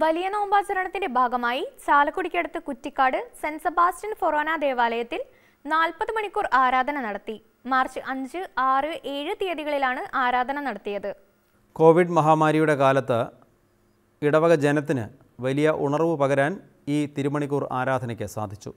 വലിയ നോമ്പാചരണത്തിന്റെ ഭാഗമായി ചാലക്കുടിക്കടുത്ത് കുറ്റിക്കാട് സെന്റ് സെബാസ്റ്റ്യൻ ഫൊറോന ദേവാലയത്തിൽ നാൽപ്പത് മണിക്കൂർ ആരാധന നടത്തി. മാർച്ച് അഞ്ച് ആറ് ഏഴ് തീയതികളിലാണ് ആരാധന നടത്തിയത്. കോവിഡ് മഹാമാരിയുടെ കാലത്ത് ഇടവക ജനത്തിന് വലിയ ഉണർവ് പകരാൻ ഈ തിരുമണിക്കൂർ ആരാധനയ്ക്ക് സാധിച്ചു.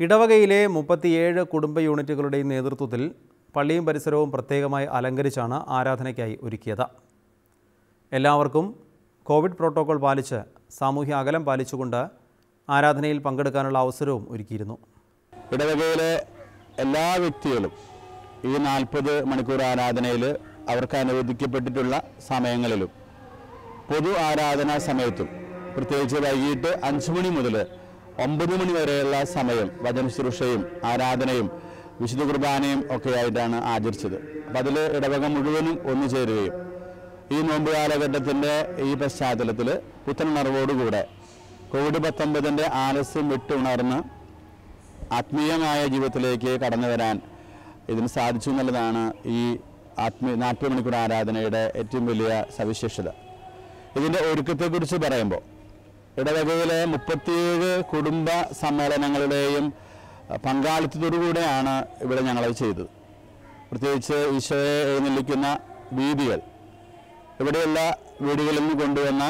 ഇടവകയിലെ മുപ്പത്തിയേഴ് കുടുംബ യൂണിറ്റുകളുടെയും നേതൃത്വത്തിൽ പള്ളിയും പരിസരവും പ്രത്യേകമായി അലങ്കരിച്ചാണ് ആരാധനയ്ക്കായി ഒരുക്കിയത്. എല്ലാവർക്കും കോവിഡ് പ്രോട്ടോകോൾ പാലിച്ച് സാമൂഹ്യ അകലം പാലിച്ചുകൊണ്ട് ആരാധനയിൽ പങ്കെടുക്കാനുള്ള അവസരവും ഒരുക്കിയിരുന്നു. ഇടവകയിലെ എല്ലാ വ്യക്തികളും ഈ നാൽപ്പത് മണിക്കൂർ ആരാധനയിൽ അവർക്ക് അനുവദിക്കപ്പെട്ടിട്ടുള്ള സമയങ്ങളിലും പൊതു ആരാധനാ സമയത്തും പ്രത്യേകിച്ച് വൈകിട്ട് അഞ്ച് മണി മുതൽ ഒമ്പത് മണി വരെയുള്ള സമയം വചനശുശ്രൂഷയും ആരാധനയും വിശുദ്ധ കുർബാനയും ഒക്കെ ആയിട്ടാണ് ആചരിച്ചത്. അപ്പം അതിൽ ഇടവക മുഴുവനും ഒന്നു ചേരുകയും ഈ നോമ്പ് കാലഘട്ടത്തിന്റെ ഈ പശ്ചാത്തലത്തിൽ പുത്തനുണർവോടുകൂടെ കോവിഡ് പത്തൊമ്പതിന്റെ ആലസ്യം വിട്ടുണർന്ന് ആത്മീയമായ ജീവിതത്തിലേക്ക് കടന്നു വരാൻ ഇതിന് സാധിച്ചു എന്നുള്ളതാണ് ഈ ആത്മീയ നാൽപ്പത് മണിക്കൂർ ആരാധനയുടെ ഏറ്റവും വലിയ സവിശേഷത. ഇതിന്റെ ഒരുക്കത്തെക്കുറിച്ച് പറയുമ്പോൾ ഇടവകയിലെ മുപ്പത്തിയേഴ് കുടുംബ സമ്മേളനങ്ങളുടെയും പങ്കാളിത്തത്തോടുകൂടെയാണ് ഇവിടെ ഞങ്ങളത് ചെയ്തത്. പ്രത്യേകിച്ച് ഈശോയെ എഴുന്നള്ളിക്കുന്ന വീതികൾ. ഇവിടെയുള്ള വീടുകളിൽ നിന്ന് കൊണ്ടുവന്ന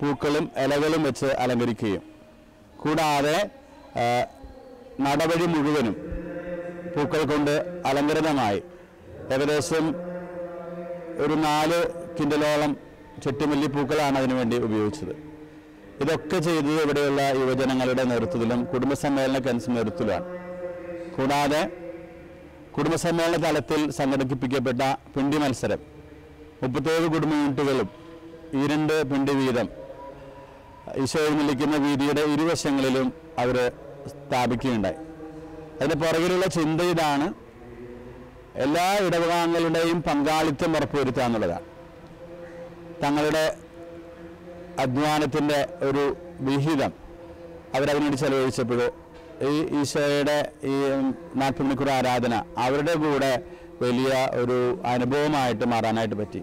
പൂക്കളും ഇലകളും വെച്ച് അലങ്കരിക്കുകയും കൂടാതെ നടപടി മുഴുവനും പൂക്കൾ കൊണ്ട് അലങ്കൃതമായി ഏകദേശം ഒരു നാല് കിൻഡലോളം ചെട്ടിമല്ലി പൂക്കളാണ് അതിനുവേണ്ടി ഉപയോഗിച്ചത്. ഇതൊക്കെ ചെയ്തത് ഇവിടെയുള്ള യുവജനങ്ങളുടെ നേതൃത്വത്തിലും കുടുംബസമ്മേളന കൻസ് നേതൃത്വത്തിലാണ് കൂടാതെ കുടുംബസമ്മേളന തലത്തിൽ സംഘടിപ്പിക്കപ്പെട്ട പിണ്ടി മത്സരം മുപ്പത്തേഴ് കുടുംബ യൂണിറ്റുകളും ഈ രണ്ട് പിണ്ടി വീതം ഈശോയിൽ നിൽക്കുന്ന വീതിയുടെ ഇരുവശങ്ങളിലും അവർ സ്ഥാപിക്കുകയുണ്ടായി. അതിന്റെ പുറകിലുള്ള ചിന്ത ഇതാണ് എല്ലാ ഇടവകാംഗങ്ങളുടെയും പങ്കാളിത്തം ഉറപ്പുവരുത്തുക എന്നുള്ളതാണ്. തങ്ങളുടെ അധ്വാനത്തിന്റെ ഒരു വിഹിതം അവരതിനുവേണ്ടി ചെലവഴിച്ചപ്പോൾ ഈ ഈശോയുടെ ഈ നാൽപ്പത് ആരാധന അവരുടെ കൂടെ വലിയ ഒരു അനുഭവമായിട്ട് മാറാനായിട്ട് പറ്റി.